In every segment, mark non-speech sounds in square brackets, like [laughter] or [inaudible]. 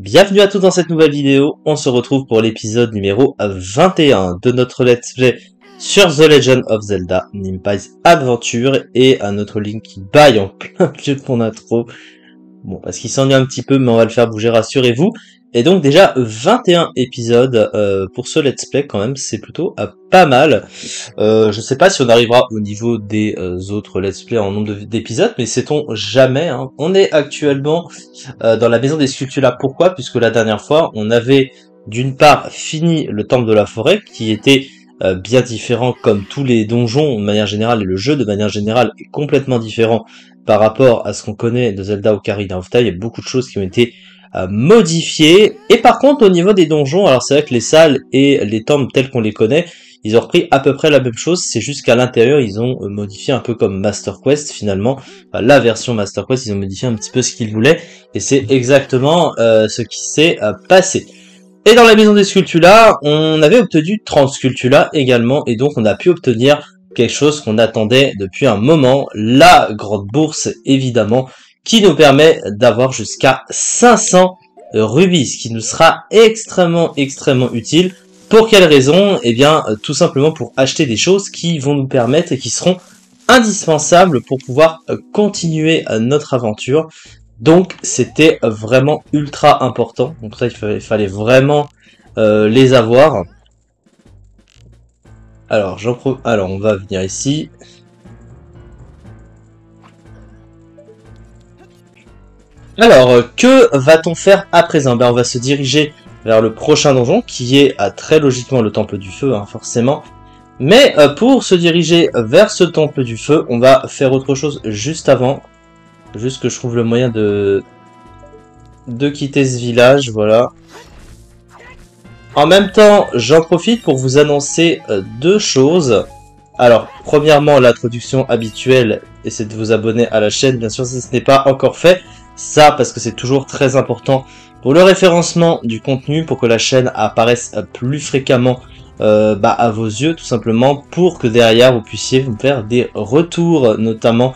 Bienvenue à tous dans cette nouvelle vidéo, on se retrouve pour l'épisode numéro 21 de notre let's play sur The Legend of Zelda, Nimpai's Adventure, et à notre link qui baille en plein [laughs] milieu de mon intro. Bon, parce qu'il s'ennuie un petit peu, mais on va le faire bouger, rassurez-vous. Et donc déjà 21 épisodes euh, pour ce let's play quand même, c'est plutôt euh, pas mal. Euh, je sais pas si on arrivera au niveau des euh, autres let's play en nombre d'épisodes, mais sait-on jamais. Hein. On est actuellement dans la maison des sculptures là. Pourquoi? Puisque la dernière fois, on avait d'une part fini le temple de la forêt, qui était bien différent comme tous les donjons de manière générale, et le jeu de manière générale est complètement différent par rapport à ce qu'on connaît de Zelda Ocarina of Time. Il y a beaucoup de choses qui ont été modifié. Et par contre, au niveau des donjons, alors c'est vrai que les salles et les temples tels qu'on les connaît, ils ont repris à peu près la même chose, c'est juste qu'à l'intérieur, ils ont euh, modifié un peu comme Master Quest finalement. la version Master Quest, ils ont modifié un petit peu ce qu'ils voulaient, et c'est exactement euh, ce qui s'est euh, passé. Et dans la maison des Sculptula, on avait obtenu 30 Sculptula également, et donc on a pu obtenir quelque chose qu'on attendait depuis un moment, la grande bourse évidemment, qui nous permet d'avoir jusqu'à 500 rubis, ce qui nous sera extrêmement extrêmement utile. Pour quelle raison? Eh bien, euh, tout simplement pour acheter des choses qui vont nous permettre et qui seront indispensables pour pouvoir euh, continuer euh, notre aventure. Donc, c'était vraiment ultra important. Donc ça, il fallait, vraiment les avoir. Alors, j'en Alors, on va venir ici. Alors, euh, que va-t-on faire à présent? Ben, On va se diriger vers le prochain donjon, qui est à très logiquement le Temple du Feu, hein, forcément. Mais euh, pour se diriger vers ce Temple du Feu, on va faire autre chose juste avant. Juste que je trouve le moyen de, de quitter ce village, voilà. En même temps, j'en profite pour vous annoncer euh, deux choses. Alors, premièrement, l'introduction habituelle, et c'est de vous abonner à la chaîne, bien sûr, si ce n'est pas encore fait. Ça, parce que c'est toujours très important pour le référencement du contenu, pour que la chaîne apparaisse plus fréquemment euh, bah, à vos yeux, tout simplement, pour que derrière vous puissiez vous faire des retours, notamment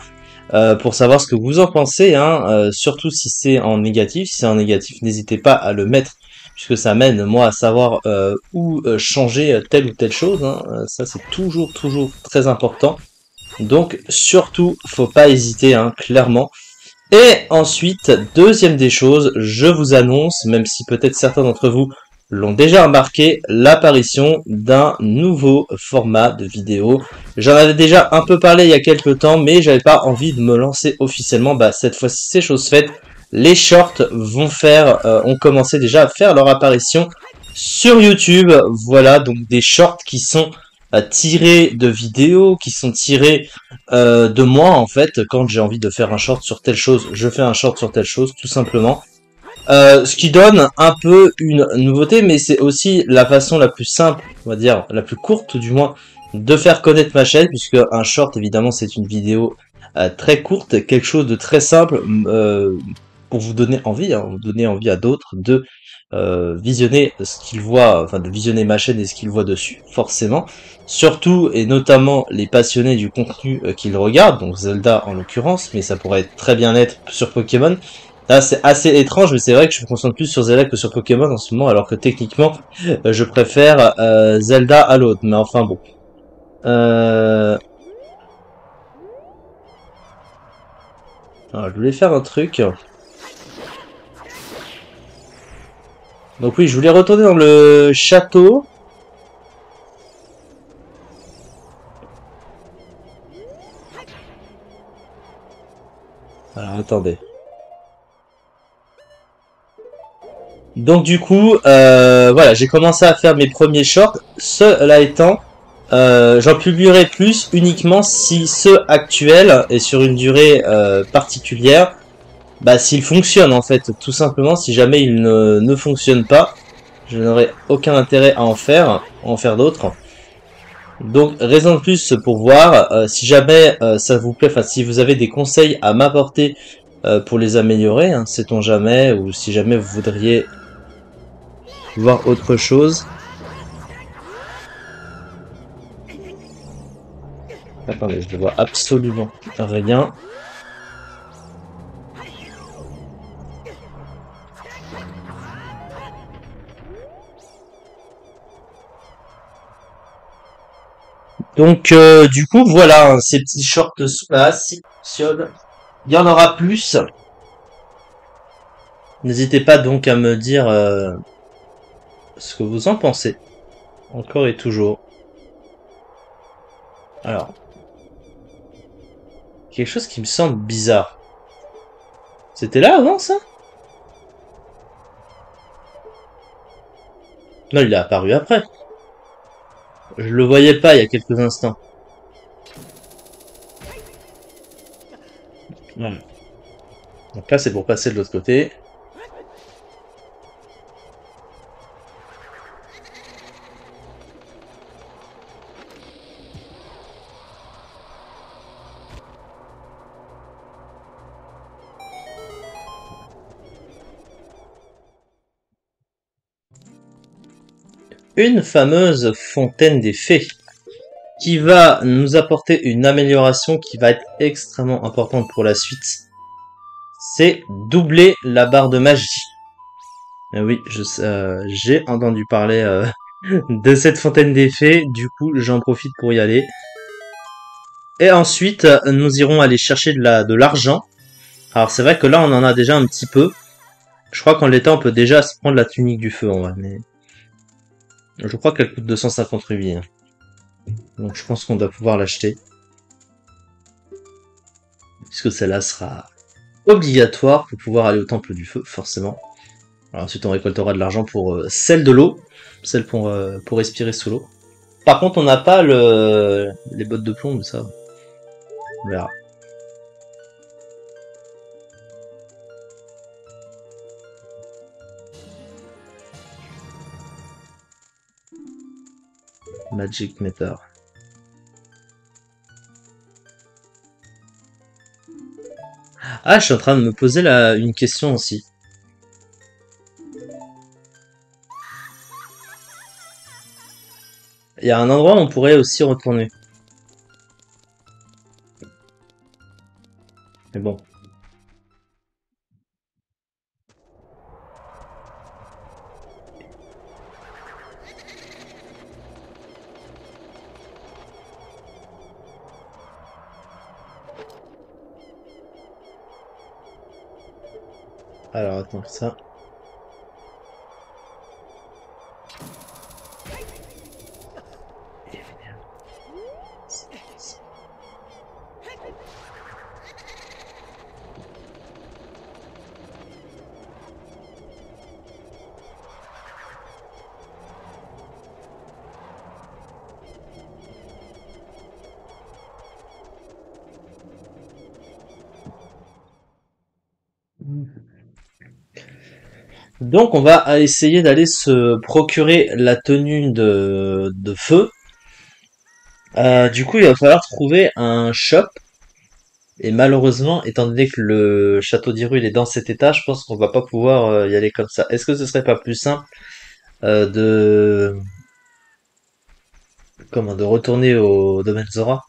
euh, pour savoir ce que vous en pensez, hein, euh, surtout si c'est en négatif. Si c'est en négatif, n'hésitez pas à le mettre, puisque ça mène moi à savoir où changer telle ou telle chose. Hein. Ça c'est toujours toujours très important. Donc surtout, faut pas hésiter, hein, clairement. Et ensuite, deuxième des choses, je vous annonce, même si peut-être certains d'entre vous l'ont déjà remarqué, l'apparition d'un nouveau format de vidéo. J'en avais déjà un peu parlé il y a quelques temps, mais j'avais pas envie de me lancer officiellement. Bah, cette fois-ci, c'est chose faite. Les shorts vont faire, euh, ont commencé déjà à faire leur apparition sur YouTube. Voilà, donc des shorts qui sont tirés de vidéos, qui sont tirés euh, de moi en fait. Quand j'ai envie de faire un short sur telle chose, je fais un short sur telle chose, tout simplement. Euh, ce qui donne un peu une nouveauté, mais c'est aussi la façon la plus simple, on va dire, la plus courte du moins, de faire connaître ma chaîne, puisque un short, évidemment, c'est une vidéo euh, très courte, quelque chose de très simple, pour vous donner envie, hein, vous donner envie à d'autres de euh, visionner ce qu'ils voient, enfin de visionner ma chaîne et ce qu'ils voient dessus, forcément. Surtout et notamment les passionnés du contenu euh, qu'ils regardent, donc Zelda en l'occurrence, mais ça pourrait très bien être sur Pokémon. Là c'est assez étrange, mais c'est vrai que je me concentre plus sur Zelda que sur Pokémon en ce moment, alors que techniquement euh, je préfère Zelda à l'autre, mais enfin bon. Alors, je voulais faire un truc. Donc oui, je voulais retourner dans le château. Alors attendez. Donc du coup, euh, voilà, j'ai commencé à faire mes premiers shorts. Cela étant, euh, j'en publierai plus uniquement si ceux actuels et sur une durée euh, particulière bah s'il fonctionne en fait, tout simplement, si jamais il ne, ne fonctionne pas, je n'aurai aucun intérêt à en faire, en faire d'autres. Donc raison de plus pour voir, euh, si jamais euh, ça vous plaît, enfin si vous avez des conseils à m'apporter euh, pour les améliorer, hein, sait-on jamais, ou si jamais vous voudriez voir autre chose. Attendez, je ne vois absolument rien. Donc euh, du coup voilà hein, ces petits shorts là si il y en aura plus. N'hésitez pas donc à me dire euh, ce que vous en pensez. Encore et toujours. Alors. Quelque chose qui me semble bizarre. C'était là avant ça? Non, il est apparu après. Je le voyais pas il y a quelques instants. Donc là, c'est pour passer de l'autre côté. Une fameuse fontaine des fées qui va nous apporter une amélioration qui va être extrêmement importante pour la suite. C'est doubler la barre de magie. Eh oui, euh, j'ai entendu parler euh, [laughs] de cette fontaine des fées, du coup j'en profite pour y aller. Et ensuite, nous irons aller chercher de l'argent. Alors c'est vrai que là on en a déjà un petit peu. Je crois qu'en l'état on peut déjà se prendre la tunique du feu en vrai, mais... Je crois qu'elle coûte 250 rubis. Hein. Donc je pense qu'on doit pouvoir l'acheter. Puisque celle-là sera obligatoire pour pouvoir aller au temple du feu, forcément. ensuite on récoltera de l'argent pour euh, celle de l'eau, celle pour, euh, pour respirer sous l'eau. Par contre on n'a pas le, les bottes de plomb, ça, on verra. Magic Meter. Ah, je suis en train de me poser une question aussi. Il y a un endroit où on pourrait aussi retourner. Alors attends, ça. Donc on va essayer d'aller se procurer la tenue de, feu. Euh, du coup, il va falloir trouver un shop. Et malheureusement, étant donné que le château d'Irul est dans cet état, je pense qu'on va pas pouvoir euh, y aller comme ça. Est-ce que ce serait pas plus simple euh, de comment de retourner au domaine Zora?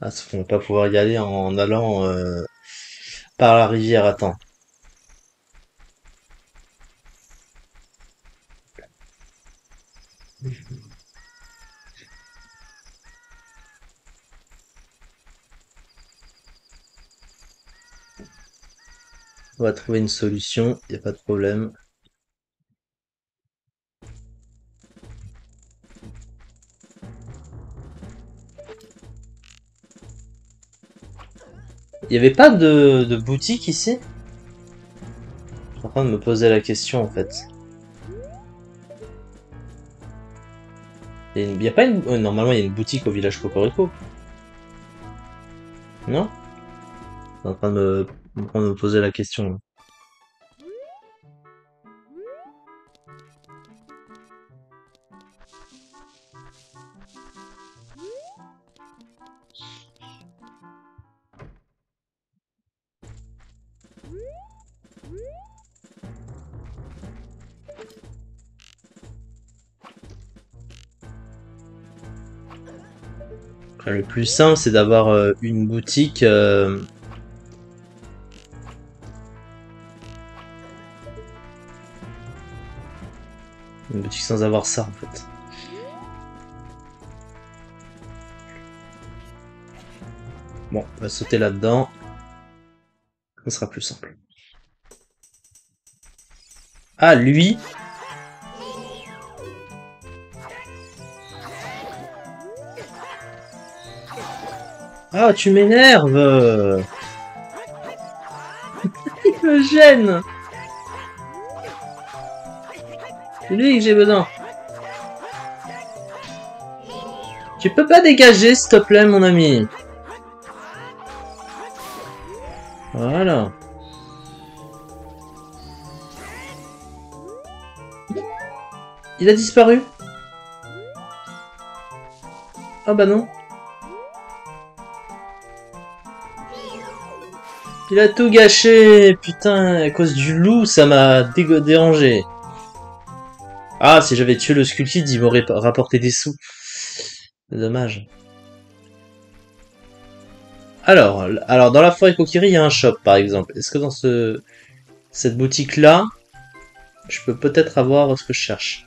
Ah, on va pas pouvoir y aller en allant par la rivière. Attends. On va trouver une solution, il n'y a pas de problème. Il n'y avait pas de, boutique ici? Je suis en train de me poser la question en fait. Il y a, pas une... Euh, normalement, il y a une boutique au village Cocorico. Non? Je suis en train de me, poser la question. le plus simple, c'est d'avoir euh, une boutique. Euh, sans avoir ça en fait. Bon, va sauter là-dedans. Ce sera plus simple. Ah, lui Ah, tu m'énerves [laughs] Il me gêne lui que j'ai besoin. Tu peux pas dégager, s'il te plaît, mon ami Voilà. Il a disparu Ah bah non. Il a tout gâché Putain, à cause du loup, ça m'a dérangé. Ah, si j'avais tué le Skullkid, il m'aurait rapporté des sous. Dommage. Alors, alors dans la forêt Kokiri, il y a un shop, par exemple. Est-ce que dans ce cette boutique-là, je peux peut-être avoir ce que je cherche?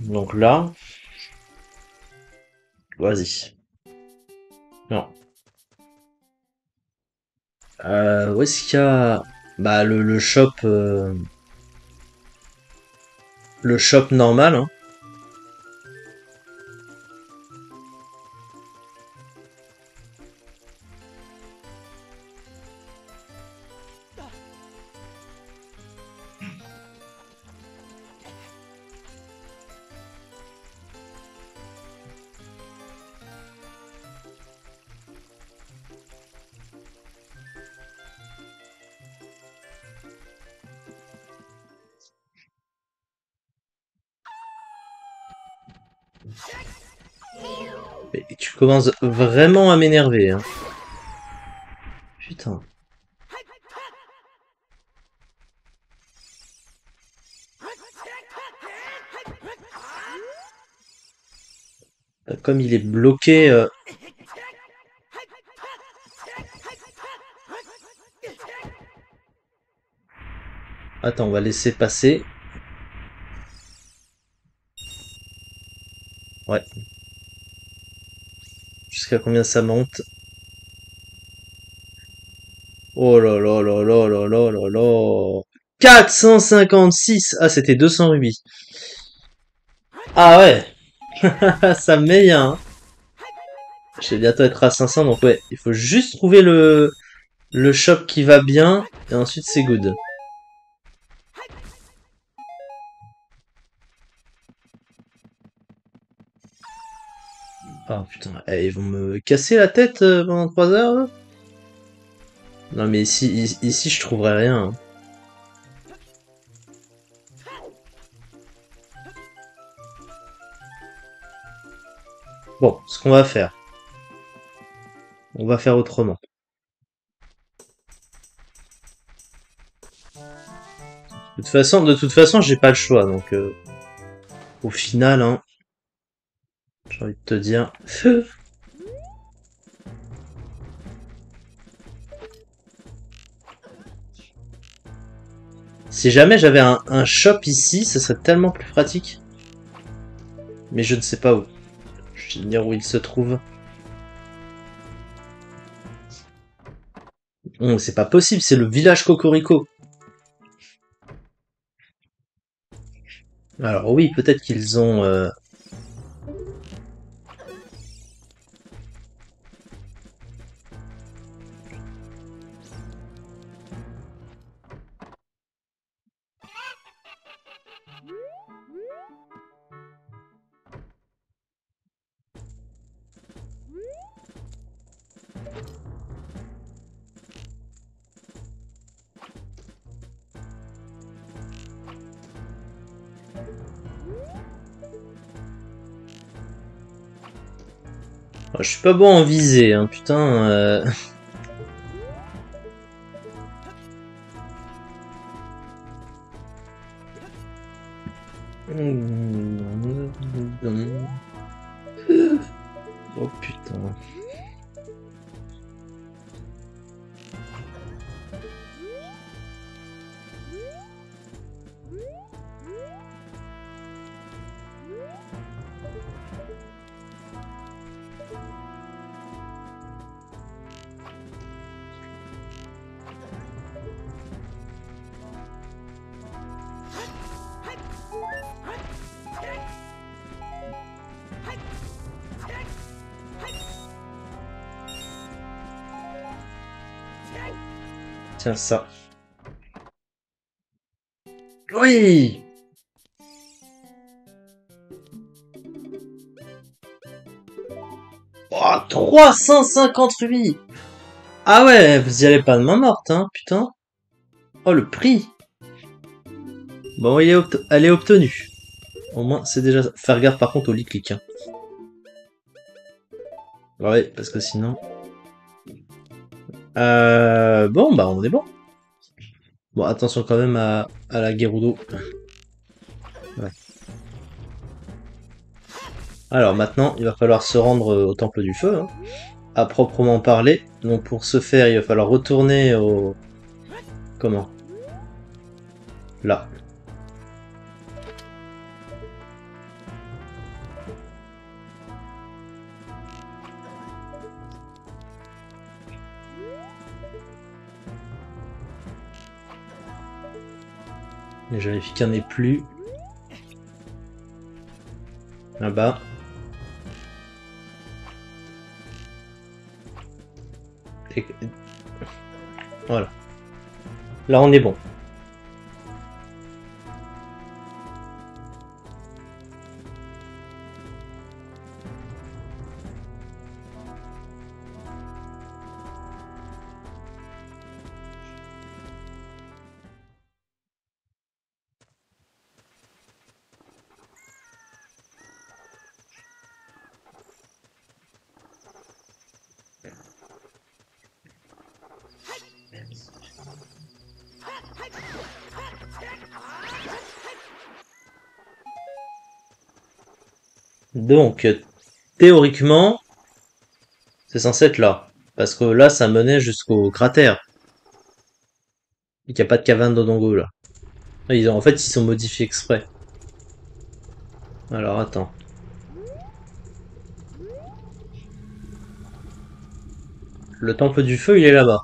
Donc là... Vas-y. Non. Euh, où est-ce qu'il y a... Bah, le, le shop... Euh, le shop normal, hein. Tu commences vraiment à m'énerver. Hein. Putain. Comme il est bloqué... Euh, Attends, on va laisser passer. Ouais. Jusqu'à combien ça monte? Oh là là là là là là là là 456 Ah, c'était 200 rubis. Ah ouais [laughs] Ça me met bien. Hein. Je vais bientôt être à 500, donc ouais, il faut juste trouver le, le qui va bien, et ensuite c'est good. Ah putain, eh, ils vont me casser la tête euh, pendant 3 heures Non mais ici, ici je trouverai rien. Hein. Bon, ce qu'on va faire. On va faire autrement. De toute façon, de toute façon, j'ai pas le choix, donc euh, au final, hein, j'ai envie de te dire. Si jamais j'avais un, shop ici, ce serait tellement plus pratique. Mais je ne sais pas où. Je vais dire où il se trouve. Oh, c'est pas possible, c'est le village Cocorico. Alors oui, peut-être qu'ils ont euh, Je suis pas bon en visée, hein, putain. Euh... Tiens, ça. Oui Oh, 350 rubis Ah ouais, vous y allez pas de main morte, hein, putain. Oh, le prix Bon, il elle est obtenue. Au moins, c'est déjà... Faire gaffe par contre au lit clic. Hein. Ouais, parce que sinon... Euh... Bon, bah on est bon. Bon, attention quand même à, à la Gerudo. Ouais. Alors maintenant, il va falloir se rendre au Temple du Feu, hein, à proprement parler. Donc pour ce faire, il va falloir retourner au... Comment? Là. Et je vérifie qu'il n'y en ait plus. Là-bas. Voilà. Là, on est bon. Donc, théoriquement, c'est censé être là. Parce que là, ça menait jusqu'au cratère. Il n'y a pas de caverne d'Odongo là. Ont, en fait, ils sont modifiés exprès. Alors, attends. Le temple du feu, il est là-bas.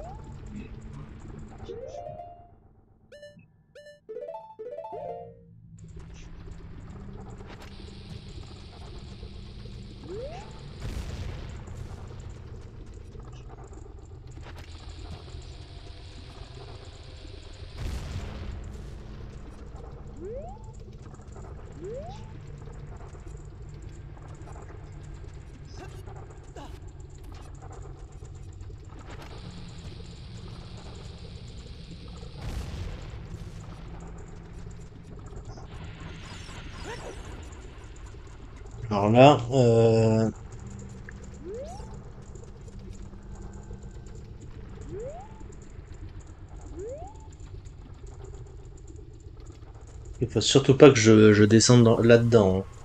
Yeah. Alors là, euh... Il faut surtout pas que je, descende là-dedans. Hein.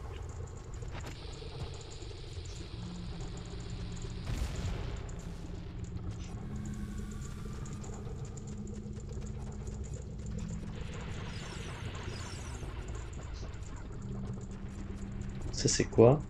C'est quoi?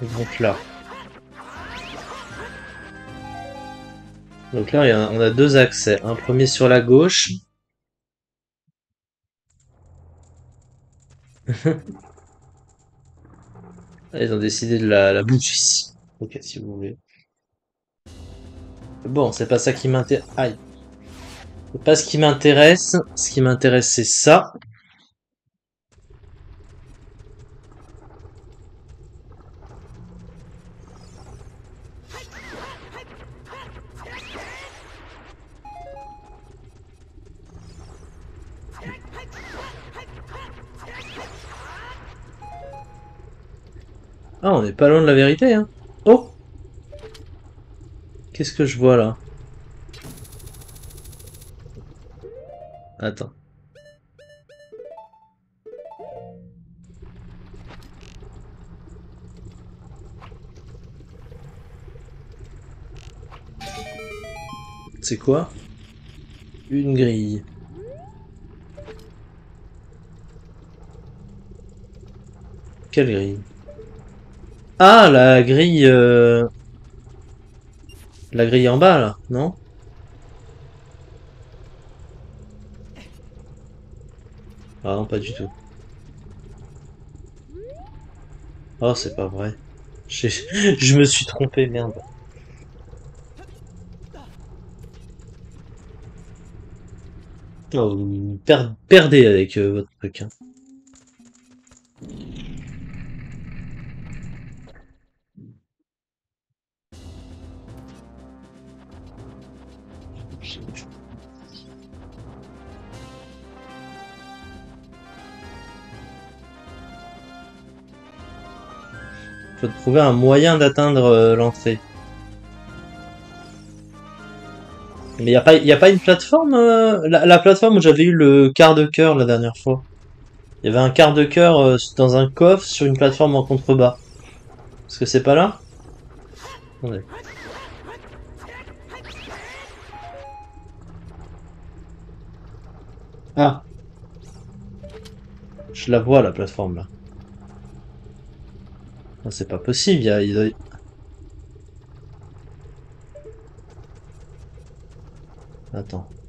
Donc là. Donc là, on a deux accès. Un premier sur la gauche. [laughs] Ils ont décidé de la, la ici. Ok, si vous voulez. Bon, c'est pas ça qui m'intéresse. Aïe. C'est pas ce qui m'intéresse. Ce qui m'intéresse, c'est ça. Ah, on n'est pas loin de la vérité, hein. Oh Qu'est-ce que je vois là? Attends. C'est quoi? Une grille. Quelle grille? Ah, la grille... Euh... La grille en bas, là, non? Ah non, pas du tout. Oh, c'est pas vrai. [laughs] Je me suis trompé, merde. Oh, vous perdez avec euh, votre truc. Hein. Faut trouver un moyen d'atteindre euh, l'entrée. Mais il n'y a, pas, a pas une plateforme euh, la, plateforme où j'avais eu le quart de cœur la dernière fois. Il y avait un quart de cœur euh, dans un coffre sur une plateforme en contrebas. Est-ce que c'est pas là? Attendez. Ah Je la vois la plateforme là. C'est pas possible, il y a... Il doit... Attends.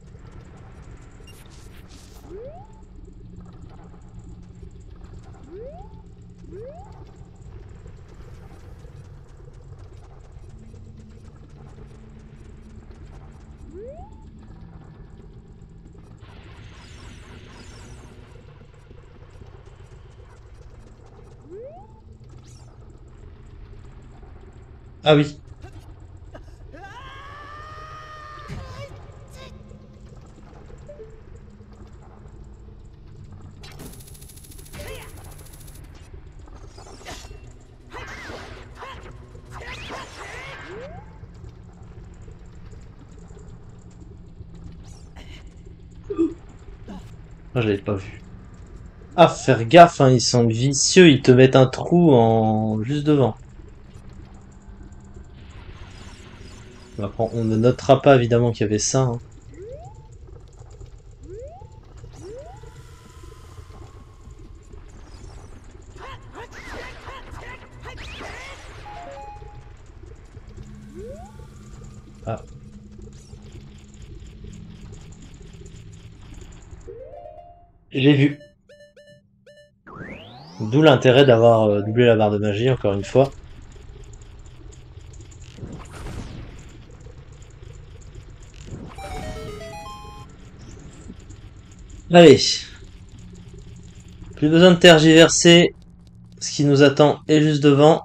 Ah oui. je l'avais pas vu. Ah, faire gaffe, hein, ils sont vicieux, ils te mettent un trou en juste devant. On ne notera pas évidemment qu'il y avait ça. Hein. Ah. J'ai vu. D'où l'intérêt d'avoir euh, doublé la barre de magie, encore une fois. Allez. Plus besoin de tergiverser. Ce qui nous attend est juste devant.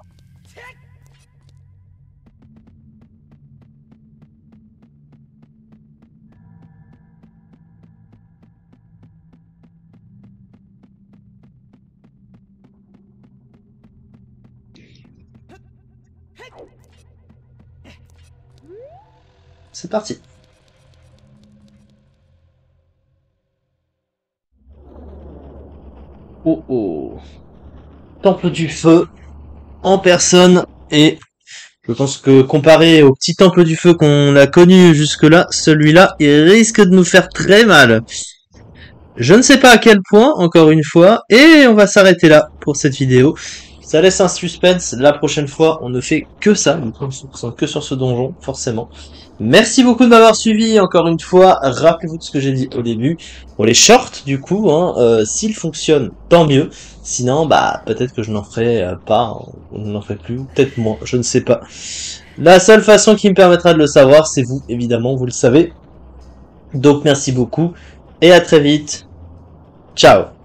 C'est parti. Oh oh. Temple du feu en personne et je pense que comparé au petit temple du feu qu'on a connu jusque-là, celui-là, il risque de nous faire très mal. Je ne sais pas à quel point, encore une fois, et on va s'arrêter là pour cette vidéo. Ça laisse un suspense. La prochaine fois, on ne fait que ça. Nous ne que sur ce donjon, forcément. Merci beaucoup de m'avoir suivi. Encore une fois, rappelez-vous de ce que j'ai dit au début. Pour les shorts, du coup, hein, euh, s'ils fonctionnent, tant mieux. Sinon, bah, peut-être que je n'en ferai euh, pas, ou n'en ferai plus, peut-être moins, je ne sais pas. La seule façon qui me permettra de le savoir, c'est vous, évidemment, vous le savez. Donc, merci beaucoup. Et à très vite. Ciao